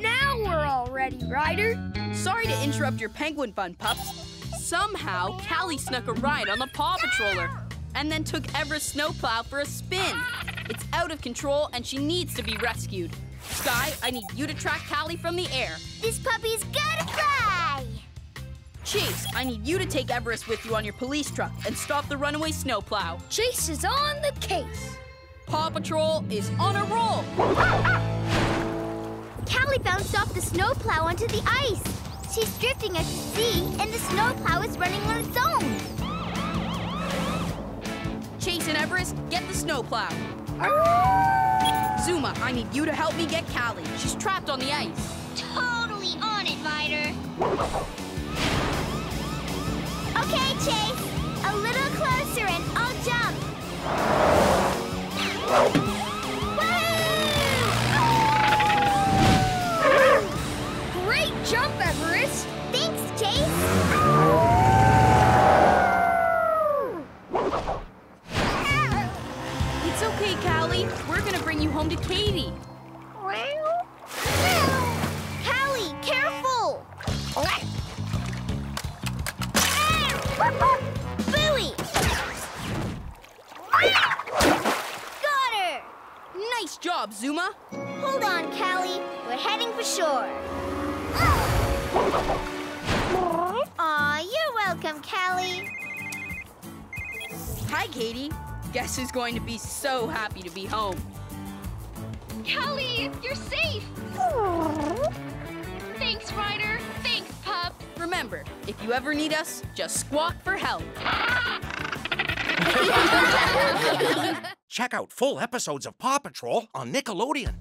Now we're all ready, Ryder. Sorry to interrupt your penguin fun, pups. Somehow, Cali snuck a ride on the Paw Patroller and then took Everest's snowplow for a spin. It's out of control and she needs to be rescued. Skye, I need you to track Cali from the air. This puppy's gotta fly! Chase, I need you to take Everest with you on your police truck and stop the runaway snowplow. Chase is on the case. Paw Patrol is on a roll. Cali bounced off the snowplow onto the ice. She's drifting out to sea, and the snowplow is running on its own. Chase and Everest, get the snowplow. Zuma, I need you to help me get Cali. She's trapped on the ice. Totally on it, Ryder. Chase. It's okay, Cali. We're gonna bring you home to Katie. Cali, careful! Booey! Got her! Nice job, Zuma. Hold on, Cali. We're heading for shore. Welcome, Cali. Hi, Katie. Guess who's going to be so happy to be home? Cali, you're safe! Thanks, Ryder. Thanks, Pup. Remember, if you ever need us, just squawk for help. Check out full episodes of Paw Patrol on Nickelodeon.